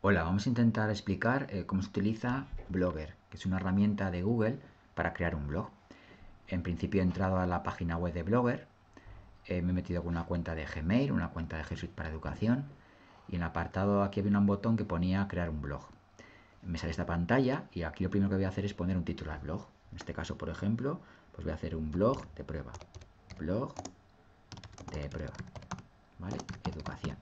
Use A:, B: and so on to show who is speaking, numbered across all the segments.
A: Hola, vamos a intentar explicar eh, cómo se utiliza Blogger, que es una herramienta de Google para crear un blog. En principio he entrado a la página web de Blogger, eh, me he metido con una cuenta de Gmail, una cuenta de G para educación, y en el apartado aquí había un botón que ponía crear un blog. Me sale esta pantalla y aquí lo primero que voy a hacer es poner un título al blog. En este caso, por ejemplo, pues voy a hacer un blog de prueba. Blog de prueba. ¿Vale? Educación.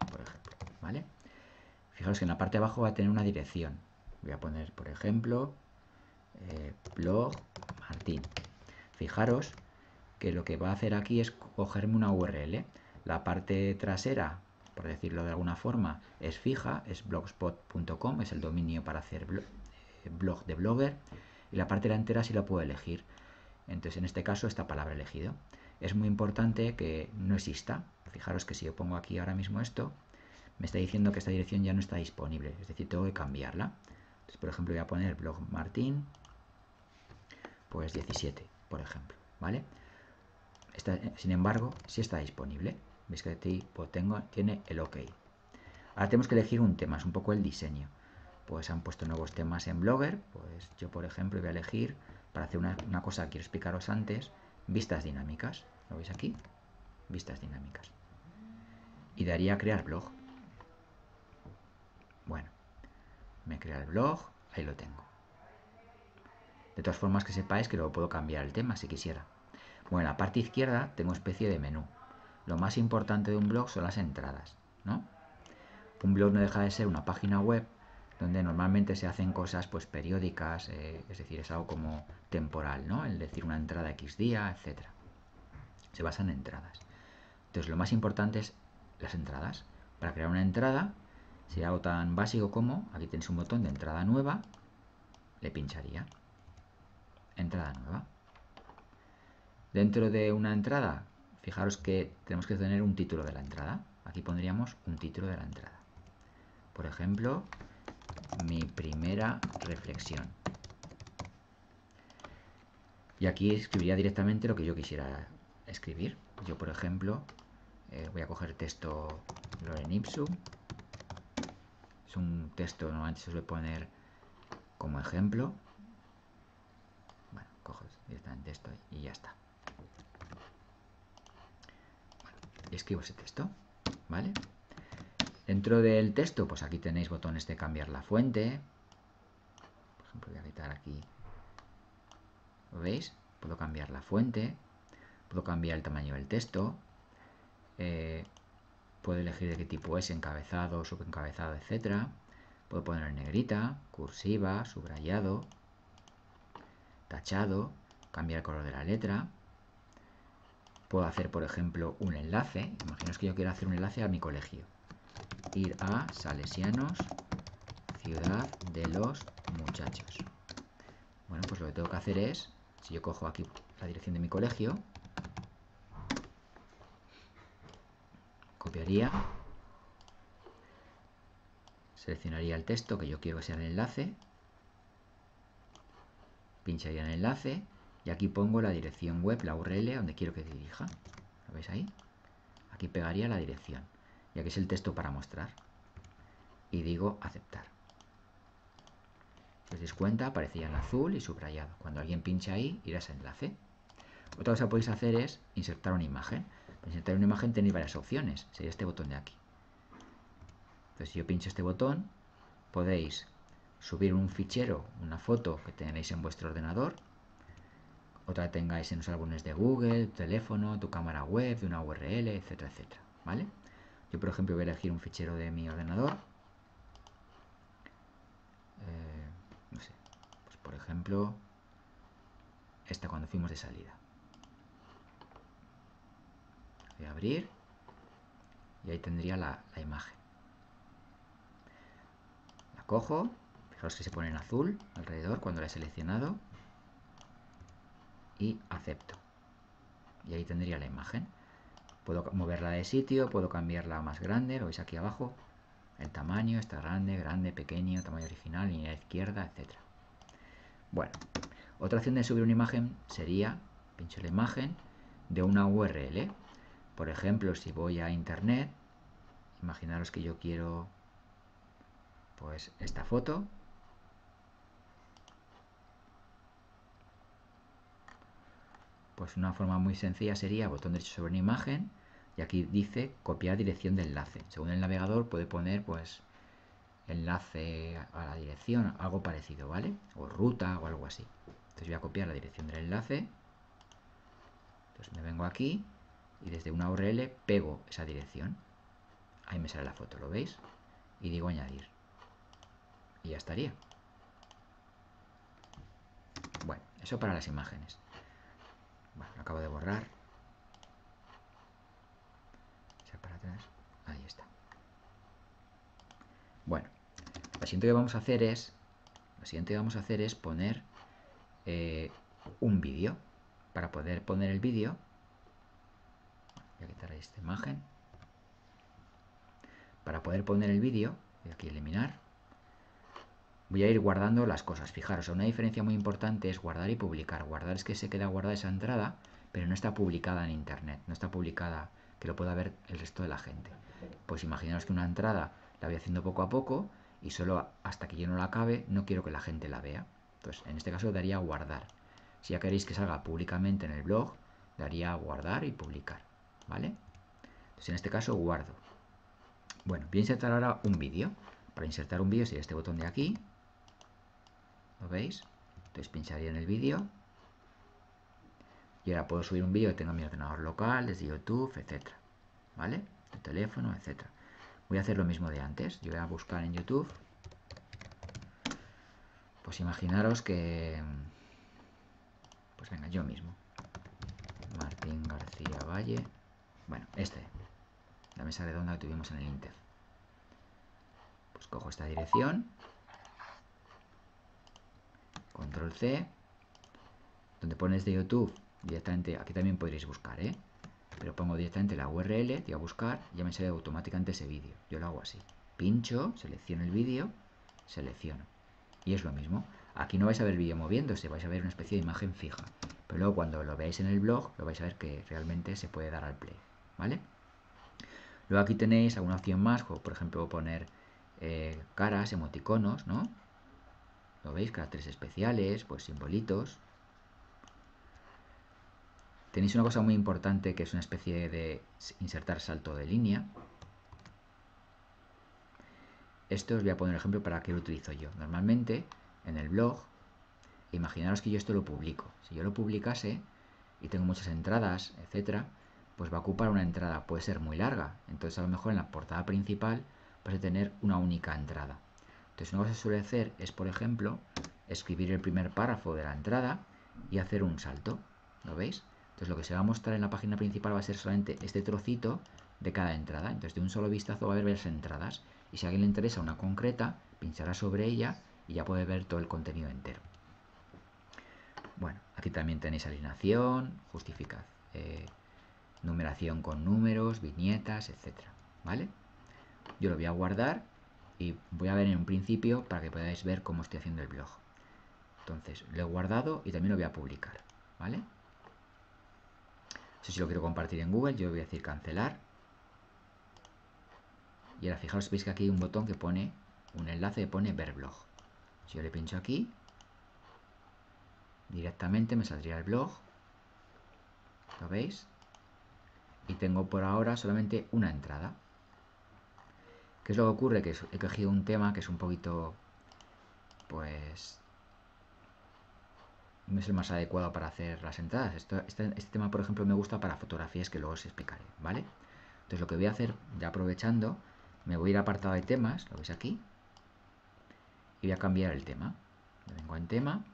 A: Fijaros que en la parte de abajo va a tener una dirección. Voy a poner, por ejemplo, eh, blog Martín. Fijaros que lo que va a hacer aquí es cogerme una URL. La parte trasera, por decirlo de alguna forma, es fija, es blogspot.com, es el dominio para hacer eh, blog de blogger. Y la parte delantera sí la puedo elegir. Entonces, en este caso, esta palabra elegido. Es muy importante que no exista. Fijaros que si yo pongo aquí ahora mismo esto, me está diciendo que esta dirección ya no está disponible, es decir, tengo que cambiarla. Entonces, por ejemplo, voy a poner blog Martín, pues 17, por ejemplo, ¿vale? sin embargo, sí está disponible. Veis que tengo, tiene el OK. Ahora tenemos que elegir un tema, es un poco el diseño. Pues han puesto nuevos temas en Blogger, pues yo por ejemplo voy a elegir, para hacer una, cosa que quiero explicaros antes, vistas dinámicas. ¿Lo veis aquí? Vistas dinámicas. Y daría crear blog. Bueno, me crea el blog, ahí lo tengo. De todas formas que sepáis que luego puedo cambiar el tema si quisiera. Bueno, en la parte izquierda tengo especie de menú. Lo más importante de un blog son las entradas, ¿no? Un blog no deja de ser una página web donde normalmente se hacen cosas pues periódicas, eh, es decir, es algo como temporal, ¿no? El decir una entrada X día, etc. Se basa en entradas. Entonces lo más importante es las entradas. Para crear una entrada si algo tan básico como, aquí tenéis un botón de entrada nueva, le pincharía. Entrada nueva. Dentro de una entrada, fijaros que tenemos que tener un título de la entrada. Aquí pondríamos un título de la entrada. Por ejemplo, mi primera reflexión. Y aquí escribiría directamente lo que yo quisiera escribir. Yo, por ejemplo, eh, voy a coger texto Loren Ipsum un texto, normalmente se suele poner como ejemplo. Bueno, cojo directamente esto y ya está. escribo ese texto, ¿vale? Dentro del texto, pues aquí tenéis botones de cambiar la fuente. Por ejemplo, voy a quitar aquí. ¿Lo veis? Puedo cambiar la fuente. Puedo cambiar el tamaño del texto. Eh, Puedo elegir de qué tipo es, encabezado, subencabezado, etc. Puedo poner negrita, cursiva, subrayado, tachado, cambiar el color de la letra. Puedo hacer, por ejemplo, un enlace. Imaginaos que yo quiero hacer un enlace a mi colegio. Ir a Salesianos, Ciudad de los Muchachos. Bueno, pues lo que tengo que hacer es, si yo cojo aquí la dirección de mi colegio, copiaría, seleccionaría el texto que yo quiero que sea el enlace, pincharía en el enlace y aquí pongo la dirección web, la URL donde quiero que dirija. ¿Lo veis ahí? Aquí pegaría la dirección y aquí es el texto para mostrar y digo aceptar. Si os dais cuenta, aparecía en azul y subrayado. Cuando alguien pincha ahí, irá a ese enlace. Otra cosa que podéis hacer es insertar una imagen. Para insertar una imagen tenéis varias opciones. Sería este botón de aquí. Entonces, si yo pincho este botón, podéis subir un fichero, una foto que tenéis en vuestro ordenador, otra tengáis en los álbumes de Google, tu teléfono, tu cámara web, una URL, etcétera, etcétera. ¿Vale? Yo, por ejemplo, voy a elegir un fichero de mi ordenador. Eh, no sé, pues por ejemplo, esta cuando fuimos de salida. Voy a abrir y ahí tendría la, imagen. La cojo, fijaos que se pone en azul alrededor cuando la he seleccionado y acepto. Y ahí tendría la imagen. Puedo moverla de sitio, puedo cambiarla más grande, lo veis aquí abajo. El tamaño está grande, grande, pequeño, tamaño original, línea izquierda, etc. Bueno, otra opción de subir una imagen sería, pincho la imagen de una URL. Por ejemplo, si voy a internet, imaginaros que yo quiero, pues, esta foto. Pues una forma muy sencilla sería botón derecho sobre una imagen y aquí dice copiar dirección de enlace. Según el navegador puede poner pues enlace a la dirección, algo parecido, ¿vale? O ruta o algo así. Entonces voy a copiar la dirección del enlace. Entonces me vengo aquí y desde una URL pego esa dirección. Ahí me sale la foto, ¿lo veis? Y digo añadir. Y ya estaría. Bueno, eso para las imágenes. Bueno, lo acabo de borrar. para atrás. Ahí está. Bueno, lo siguiente que vamos a hacer es, lo siguiente que vamos a hacer es poner eh, un vídeo. Para poder poner el vídeo, voy a quitar esta imagen. Para poder poner el vídeo, voy aquí eliminar. Voy a ir guardando las cosas. Fijaros, una diferencia muy importante es guardar y publicar. Guardar es que se queda guardada esa entrada, pero no está publicada en internet, no está publicada que lo pueda ver el resto de la gente. Pues imaginaos que una entrada la voy haciendo poco a poco y solo hasta que yo no la acabe no quiero que la gente la vea. Entonces, en este caso daría guardar. Si ya queréis que salga públicamente en el blog, daría guardar y publicar. ¿Vale? Entonces, en este caso guardo. Bueno, voy a insertar ahora un vídeo. Para insertar un vídeo sería este botón de aquí. ¿Lo veis? Entonces pincharía en el vídeo y ahora puedo subir un vídeo que tenga mi ordenador local, desde YouTube, etcétera. ¿Vale? El teléfono, etcétera. Voy a hacer lo mismo de antes. Yo voy a buscar en YouTube. Pues imaginaros que... Pues venga, yo mismo. Martín García Valle. Bueno, este. La mesa redonda que tuvimos en el Inter. Pues cojo esta dirección. Control C. Donde pones de YouTube directamente, aquí también podréis buscar, ¿eh? Pero pongo directamente la URL, a buscar, ya me sale automáticamente ese vídeo. Yo lo hago así. Pincho, selecciono el vídeo, selecciono. Y es lo mismo. Aquí no vais a ver el vídeo moviéndose, vais a ver una especie de imagen fija. Pero luego cuando lo veáis en el blog, lo vais a ver que realmente se puede dar al play. ¿Vale? Luego aquí tenéis alguna opción más, como por ejemplo poner eh, caras, emoticonos, ¿no? ¿Lo veis? Caracteres especiales, pues simbolitos. Tenéis una cosa muy importante que es una especie de insertar salto de línea. Esto os voy a poner ejemplo para qué lo utilizo yo. Normalmente en el blog, imaginaros que yo esto lo publico. Si yo lo publicase y tengo muchas entradas, etcétera, pues va a ocupar una entrada, puede ser muy larga. Entonces a lo mejor en la portada principal vas a tener una única entrada. Entonces cosa que se suele hacer es, por ejemplo, escribir el primer párrafo de la entrada y hacer un salto. ¿Lo veis? Entonces lo que se va a mostrar en la página principal va a ser solamente este trocito de cada entrada. Entonces de un solo vistazo va a haber varias entradas. Y si a alguien le interesa una concreta, pinchará sobre ella y ya puede ver todo el contenido entero. Bueno, aquí también tenéis alineación, justificación, eh, numeración con números, viñetas, etcétera, ¿vale? Yo lo voy a guardar y voy a ver en un principio para que podáis ver cómo estoy haciendo el blog. Entonces, lo he guardado y también lo voy a publicar, ¿vale? si lo quiero compartir en Google, yo voy a decir cancelar. Y ahora fijaos, veis que aquí hay un botón que pone un enlace que pone ver blog. Si yo le pincho aquí, directamente me saldría el blog. ¿Lo veis? Y tengo por ahora solamente una entrada. ¿Qué es lo que ocurre? Que he cogido un tema que es un poquito, pues, no es el más adecuado para hacer las entradas. este, este, tema, por ejemplo, me gusta para fotografías que luego os explicaré, ¿vale? Entonces lo que voy a hacer, ya aprovechando, me voy a ir a apartado de temas, lo veis aquí, y voy a cambiar el tema. Vengo en tema,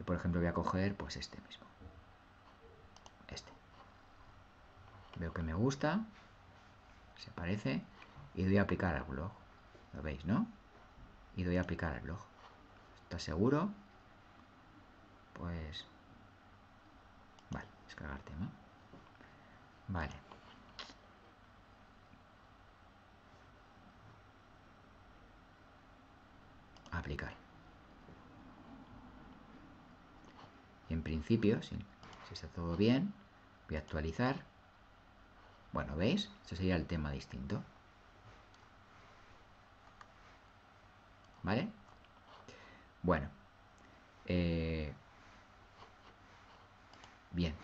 A: y por ejemplo voy a coger pues este mismo. Este. Veo que me gusta, se parece, y doy a aplicar al blog. Lo veis, ¿no? Y doy a aplicar al blog seguro? Pues... Vale, descargar tema. Vale. Aplicar. en principio, si está todo bien, voy a actualizar. Bueno, ¿veis? Este sería el tema distinto. ¿vale? Bueno, eh, bien.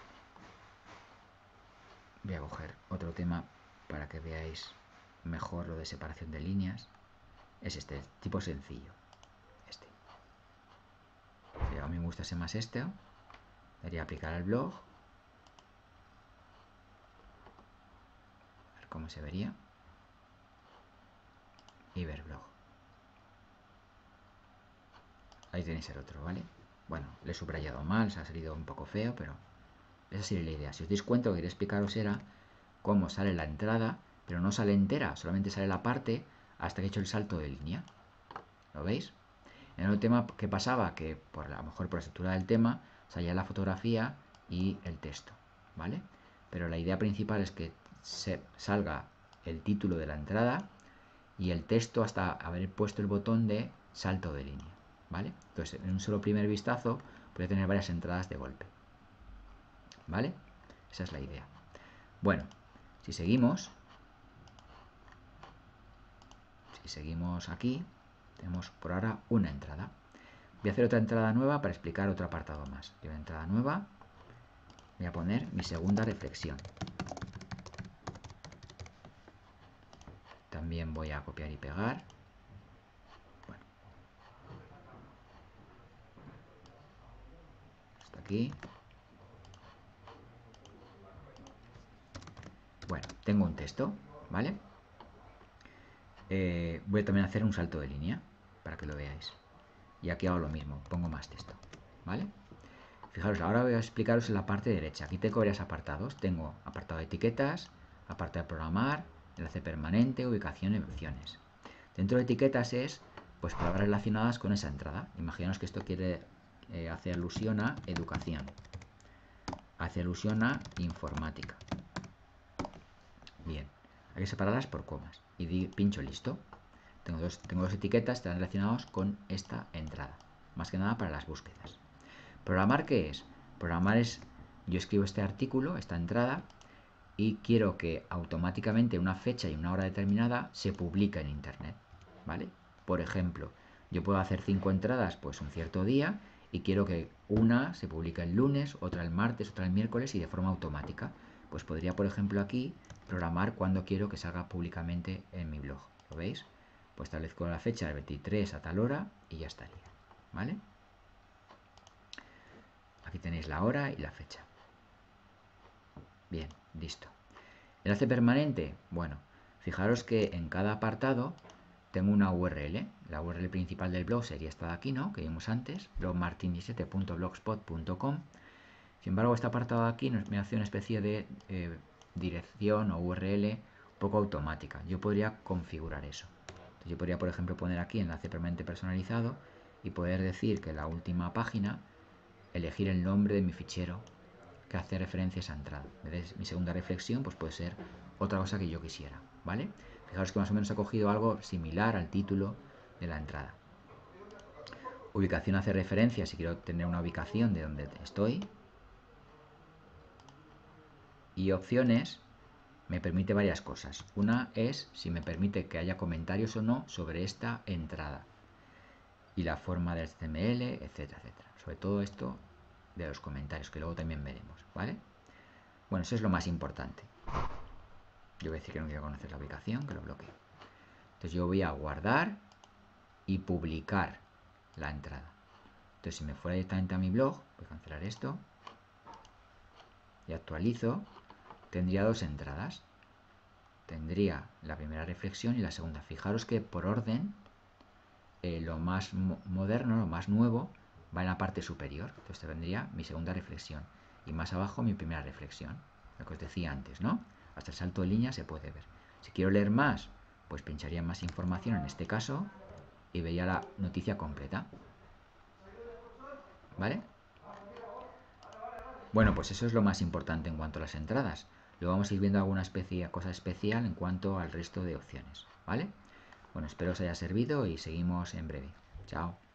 A: Voy a coger otro tema para que veáis mejor lo de separación de líneas. Es este, tipo sencillo. Este. a mí me gusta más este. Debería aplicar al blog. A ver cómo se vería. Y ver blog. Ahí tenéis el otro, ¿vale? Bueno, le he subrayado mal, se ha salido un poco feo, pero esa sería la idea. Si os dais cuenta, lo que quería explicaros era cómo sale la entrada, pero no sale entera, solamente sale la parte hasta que he hecho el salto de línea. ¿Lo veis? En el tema que pasaba, que por a lo mejor por la estructura del tema, salía la fotografía y el texto, ¿vale? Pero la idea principal es que se salga el título de la entrada y el texto hasta haber puesto el botón de salto de línea, ¿vale? Entonces, en un solo primer vistazo puede tener varias entradas de golpe. ¿Vale? Esa es la idea. Bueno, si seguimos, si seguimos aquí, tenemos por ahora una entrada. Voy a hacer otra entrada nueva para explicar otro apartado más. Una entrada nueva, voy a poner mi segunda reflexión. Voy a copiar y pegar. Bueno. Hasta aquí. Bueno, tengo un texto, ¿vale? Eh, voy a hacer un salto de línea para que lo veáis. Y aquí hago lo mismo, pongo más texto, ¿vale? Fijaros, ahora voy a explicaros en la parte derecha. Aquí tengo varios apartados. Tengo apartado de etiquetas, apartado de programar, enlace permanente, ubicación y opciones. Dentro de etiquetas es pues palabras relacionadas con esa entrada. Imaginaos que esto quiere eh, hacer alusión a educación. Hace alusión a informática. Bien, hay que separarlas por comas. Y pincho listo. Tengo dos, tengo dos etiquetas están relacionados con esta entrada. Más que nada para las búsquedas. ¿Programar qué es? Programar es, yo escribo este artículo, esta entrada, y quiero que automáticamente una fecha y una hora determinada se publique en Internet. ¿Vale? Por ejemplo, yo puedo hacer cinco entradas pues un cierto día y quiero que una se publique el lunes, otra el martes, otra el miércoles y de forma automática. Pues podría, por ejemplo, aquí programar cuando quiero que salga públicamente en mi blog. ¿Lo veis? Pues establezco la fecha del 23 a tal hora y ya estaría. ¿Vale? Aquí tenéis la hora y la fecha. Bien, listo. Enlace permanente. Bueno, fijaros que en cada apartado tengo una URL. La URL principal del blog sería esta de aquí, ¿no? Que vimos antes, blogmartin17.blogspot.com. Sin embargo, este apartado de aquí me hace una especie de eh, dirección o URL poco automática. Yo podría configurar eso. yo podría, por ejemplo, poner aquí enlace permanente personalizado y poder decir que la última página, elegir el nombre de mi fichero que hace referencia a esa entrada. mi segunda reflexión, pues puede ser otra cosa que yo quisiera, ¿vale? Fijaros que más o menos ha cogido algo similar al título de la entrada. Ubicación hace referencia, si quiero tener una ubicación de donde estoy, y opciones me permite varias cosas. Una es si me permite que haya comentarios o no sobre esta entrada y la forma del HTML, etcétera, etcétera. Sobre todo esto de los comentarios, que luego también veremos, ¿vale? Bueno, eso es lo más importante. Yo voy a decir que no quiero conocer la ubicación, que lo bloqueo. Entonces yo voy a guardar y publicar la entrada. Entonces si me fuera directamente a mi blog, voy a cancelar esto y actualizo tendría dos entradas. Tendría la primera reflexión y la segunda. Fijaros que por orden, eh, lo más moderno, lo más nuevo, va en la parte superior. Entonces tendría mi segunda reflexión. Y más abajo mi primera reflexión. Lo que os decía antes, ¿no? Hasta el salto de línea se puede ver. Si quiero leer más, pues pincharía más información en este caso y veía la noticia completa. ¿Vale? Bueno, pues eso es lo más importante en cuanto a las entradas. Luego vamos a ir viendo alguna cosa especial en cuanto al resto de opciones, ¿vale? Bueno, espero os haya servido y seguimos en breve. Chao.